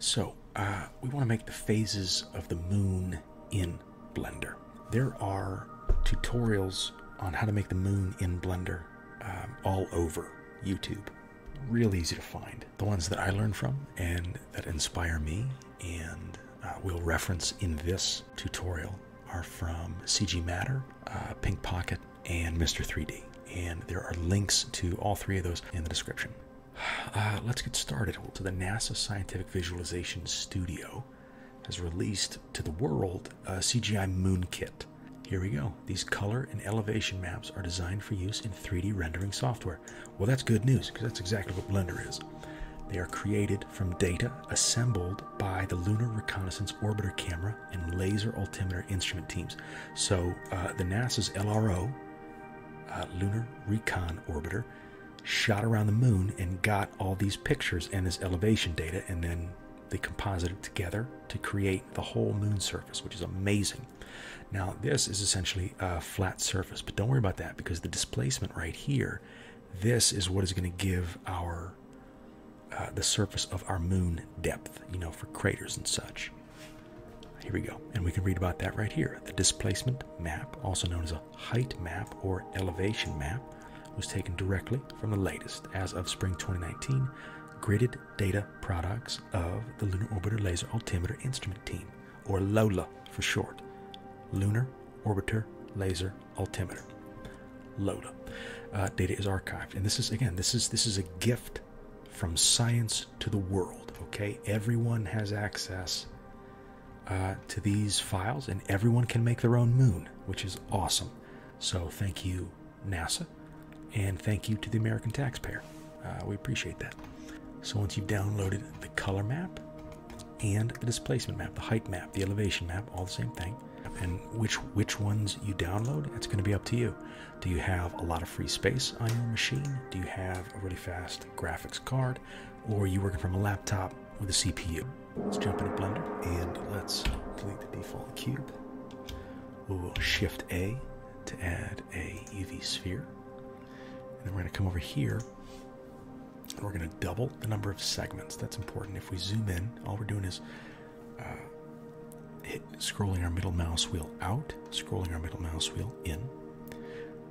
So, uh, we want to make the phases of the moon in Blender. There are tutorials on how to make the moon in Blender um, all over YouTube. Real easy to find. The ones that I learned from and that inspire me and uh, will reference in this tutorial are from CG Matter, uh, Pink Pocket, and Mr. 3D. And there are links to all three of those in the description. Uh, let's get started. So, the NASA Scientific Visualization Studio has released to the world a CGI Moon Kit. Here we go. These color and elevation maps are designed for use in 3D rendering software. Well, that's good news because that's exactly what Blender is. They are created from data assembled by the Lunar Reconnaissance Orbiter Camera and Laser Altimeter Instrument teams. So, uh, the NASA's LRO, uh, Lunar Recon Orbiter, shot around the moon and got all these pictures and this elevation data, and then they composited together to create the whole moon surface, which is amazing. Now, this is essentially a flat surface, but don't worry about that because the displacement right here, this is what is going to give our uh, the surface of our moon depth, you know, for craters and such. Here we go. And we can read about that right here. The displacement map, also known as a height map or elevation map, was taken directly from the latest, as of spring 2019, gridded data products of the Lunar Orbiter Laser Altimeter Instrument Team, or LOLA for short. Lunar Orbiter Laser Altimeter. LOLA. Uh, data is archived, and this is again, this is this is a gift from science to the world. Okay, everyone has access uh, to these files, and everyone can make their own moon, which is awesome. So thank you, NASA, and thank you to the American taxpayer. Uh, we appreciate that. So once you've downloaded the color map and the displacement map, the height map, the elevation map, all the same thing, and which which ones you download, it's going to be up to you. Do you have a lot of free space on your machine? Do you have a really fast graphics card, or are you working from a laptop with a CPU? Let's jump into Blender and let's delete the default cube. We'll Shift A to add a UV sphere. And then we're going to come over here and we're going to double the number of segments. That's important. If we zoom in, all we're doing is uh, hit, scrolling our middle mouse wheel out, scrolling our middle mouse wheel in.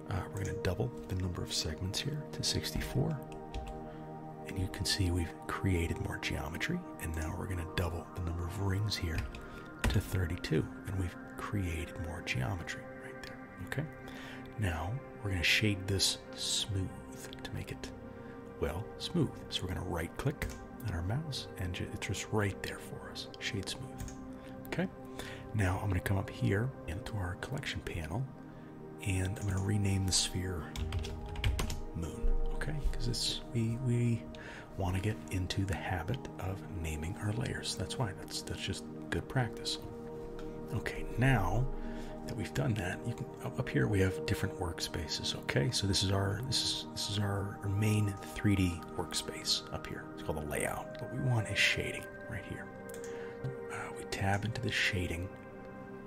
Uh, we're going to double the number of segments here to 64. And you can see we've created more geometry. And now we're going to double the number of rings here to 32. And we've created more geometry right there. Okay? Now we're going to shade this smooth to make it, well, smooth. So we're going to right click on our mouse and it's just right there for us. Shade smooth. Okay? Now I'm going to come up here into our collection panel and I'm going to rename the sphere moon. Okay? Because it's we we want to get into the habit of naming our layers. That's why. That's that's just good practice. Okay, now that we've done that, you can up here we have different workspaces. Okay, so this is our this is this is our, our main 3D workspace up here. It's called the layout. What we want is shading right here. Uh, we tab into the shading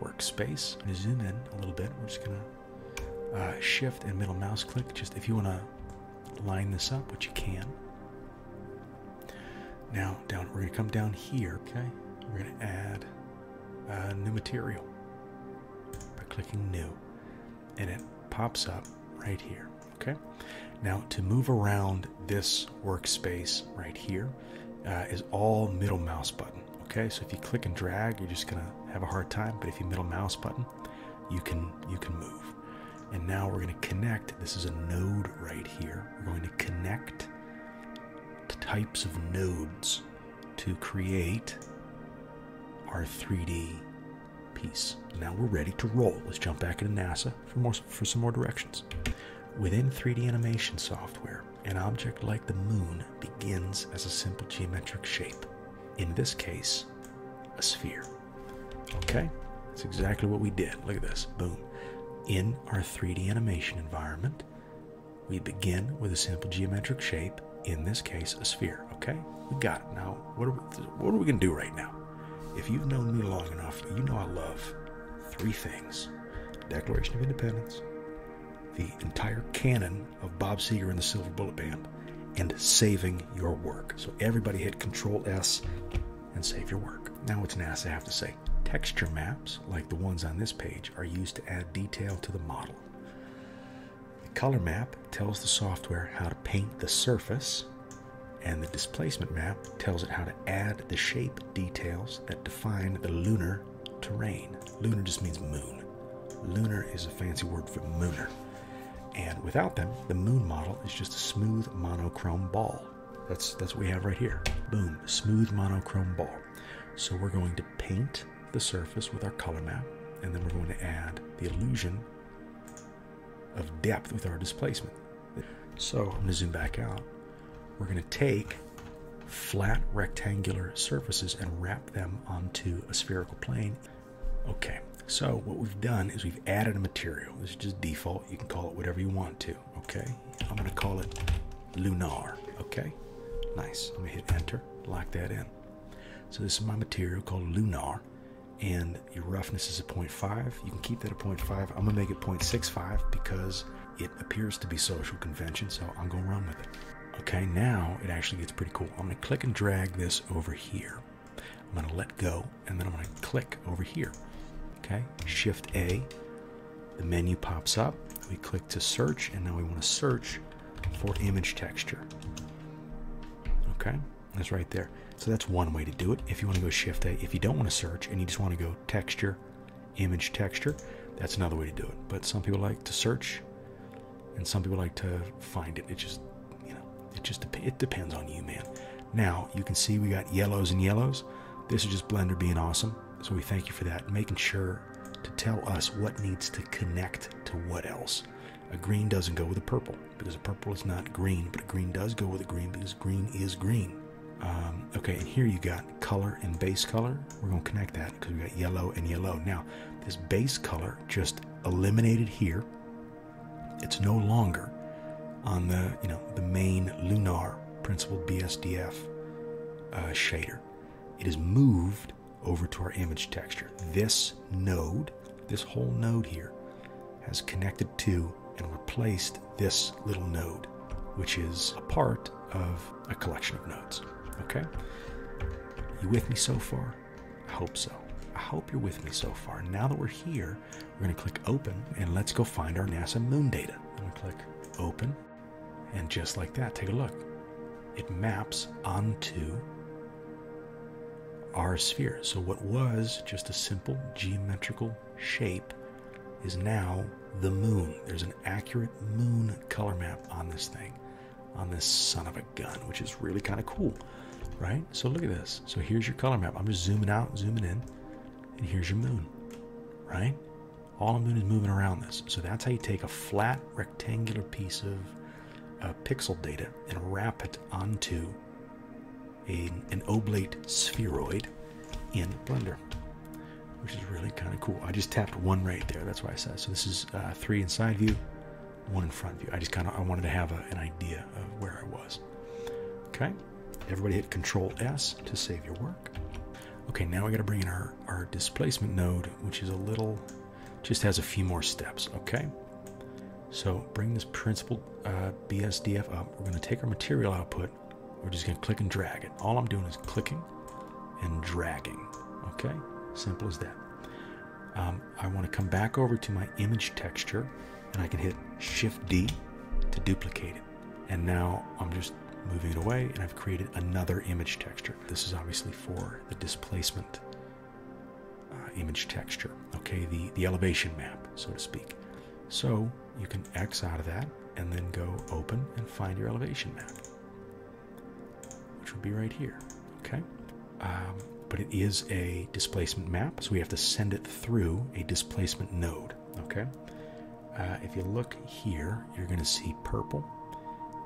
workspace. zoom in a little bit. We're just gonna uh, shift and middle mouse click. Just if you want to line this up, which you can. Now down, we're gonna come down here. Okay, we're gonna add a new material clicking new, and it pops up right here. Okay. Now to move around this workspace right here uh, is all middle mouse button. Okay, so if you click and drag, you're just gonna have a hard time. But if you middle mouse button, you can you can move. And now we're going to connect. This is a node right here. We're going two connect to types of nodes to create our 3D piece. Now we're ready to roll. Let's jump back into NASA for more for some more directions. Within 3D animation software, an object like the moon begins as a simple geometric shape. In this case, a sphere. Okay? That's exactly what we did. Look at this. Boom. In our 3D animation environment, we begin with a simple geometric shape, in this case, a sphere. Okay? We got it. Now, what are we, what are we going to do right now? If you've known me long enough, you know I love three things Declaration of Independence, the entire canon of Bob Seger and the Silver Bullet Band, and saving your work. So everybody hit Control S and save your work. Now what's NASA I have to say? Texture maps, like the ones on this page, are used to add detail to the model. The color map tells the software how to paint the surface, and the displacement map tells it how to add the shape details that define the lunar terrain. Lunar just means moon. Lunar is a fancy word for mooner. And without them, the moon model is just a smooth monochrome ball. That's that's what we have right here. Boom, smooth monochrome ball. So we're going to paint the surface with our color map, and then we're going to add the illusion of depth with our displacement. So I'm going to zoom back out. We're going to take flat rectangular surfaces and wrap them onto a spherical plane. Okay, so what we've done is we've added a material. This is just default. You can call it whatever you want to, okay? I'm going to call it lunar, okay? Nice. Going to hit enter, lock that in. So this is my material called lunar and your roughness is a 0.5. You can keep that at 0.5. I'm gonna make it 0.65 because it appears to be social convention, so I'm gonna run with it. Okay, now it actually gets pretty cool. I'm gonna click and drag this over here. I'm gonna let go, and then I'm gonna click over here. Okay, Shift A, the menu pops up. We click to search, and now we wanna search for image texture. Okay, that's right there. So that's one way to do it. If you want to go Shift A, if you don't want to search and you just want to go texture, image texture, that's another way to do it. But some people like to search, and some people like to find it. It just, it just it depends on you, man. Now you can see we got yellows and yellows. This is just Blender being awesome. So we thank you for that, making sure to tell us what needs to connect to what else. A green doesn't go with a purple because a purple is not green, but a green does go with a green because green is green. Um, okay, and here you got color and base color. We're going to connect that because we got yellow and yellow. Now, this base color just eliminated here. It's no longer on the you know the main lunar principled BSDF uh, shader. It is moved over to our image texture. This node, this whole node here, has connected to and replaced this little node, which is a part of a collection of nodes. Okay? You with me so far? I hope so. I hope you're with me so far. Now that we're here, we're going to click open and let's go find our NASA moon data. I'm going to click open and just like that, take a look. It maps onto our sphere. So what was just a simple geometrical shape is now the moon. There's an accurate moon color map on this thing, on this son of a gun, which is really kind of cool right? So look at this. So here's your color map. I'm just zooming out, zooming in, and here's your moon, right? All the moon is moving around this. So that's how you take a flat rectangular piece of uh, pixel data and wrap it onto a, an oblate spheroid in Blender, which is really kind of cool. I just tapped one right there. That's why I said. So this is uh, three in side view, one in front view. I just kind of I wanted to have a, an idea of where I was. Okay. Everybody hit Control S to save your work. Okay, now we got to bring in our, our displacement node, which is a little, just has a few more steps, okay? So bring this principled uh, BSDF up. We're going to take our material output. We're just going to click and drag it. All I'm doing is clicking and dragging, okay? Simple as that. Um, I want to come back over to my image texture and I can hit Shift D to duplicate it. And now I'm just moving it away, and I've created another image texture. This is obviously for the displacement uh, image texture, okay, the, the elevation map, so to speak. So you can X out of that and then go open and find your elevation map, which would be right here, okay? Um, but it is a displacement map, so we have to send it through a displacement node, okay? Uh, if you look here, you're going to see purple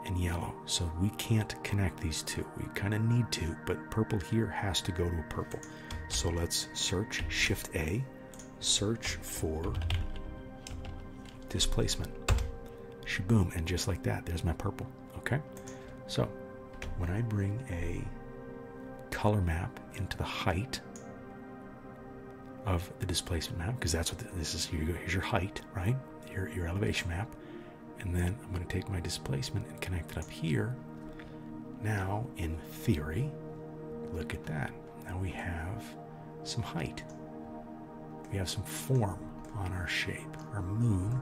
and yellow. So we can't connect these two. We kind of need to, but purple here has to go to a purple. So let's search Shift A, search for displacement. Shaboom, and just like that, there's my purple. Okay? So when I bring a color map into the height of the displacement map, because that's what the, this is, here you go, here's your height, right? Your, your elevation map and then I'm going to take my displacement and connect it up here. Now, in theory, look at that. Now we have some height. We have some form on our shape. Our moon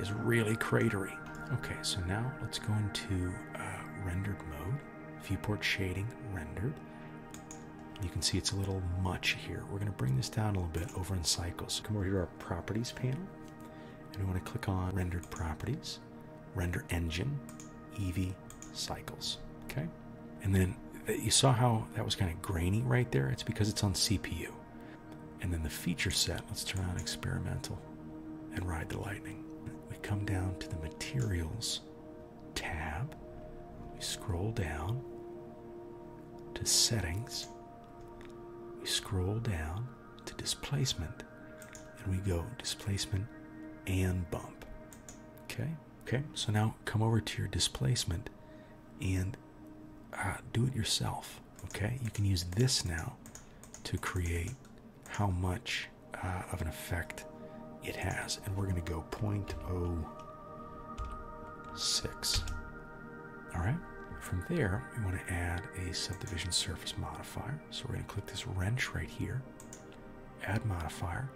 is really cratery. Okay, so now let's go into uh, rendered mode. Viewport shading rendered. You can see it's a little much here. We're going to bring this down a little bit over in cycles. Come over here to our properties panel, and we want to click on rendered properties, render engine, Eevee cycles. Okay, and then you saw how that was kind of grainy right there. It's because it's on CPU. And then the feature set. Let's turn on experimental and ride the lightning. We come down to the materials tab. We scroll down to settings we scroll down to displacement and we go displacement and bump. Okay, okay, so now come over to your displacement and uh, do it yourself. Okay, you can use this now to create how much uh, of an effect it has, and we're going to go 0.06. All right. From there, we want to add a subdivision surface modifier. So we're going to click this wrench right here, add modifier,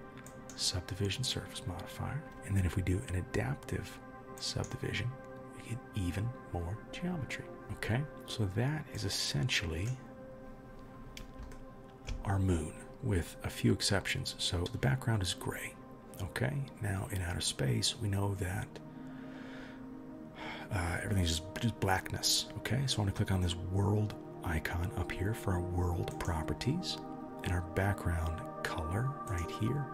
subdivision surface modifier. And then if we do an adaptive subdivision, we get even more geometry. Okay, so that is essentially our moon with a few exceptions. So the background is gray. Okay, now in outer space, we know that uh, everything's just, just blackness. Okay, so I want to click on this world icon up here for our world properties and our background color right here.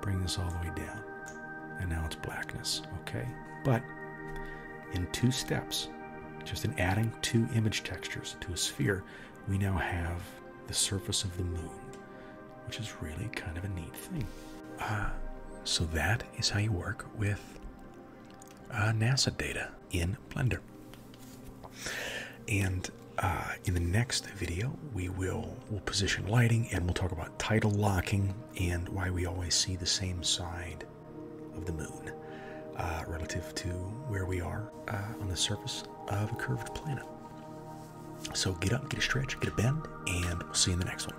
Bring this all the way down. And now it's blackness. Okay, but in two steps, just in adding two image textures to a sphere, we now have the surface of the moon, which is really kind of a neat thing. Uh, so that is how you work with uh, NASA data in Blender. And uh, in the next video, we will we'll position lighting and we'll talk about tidal locking and why we always see the same side of the moon uh, relative to where we are uh, on the surface of a curved planet. So get up, get a stretch, get a bend, and we'll see you in the next one.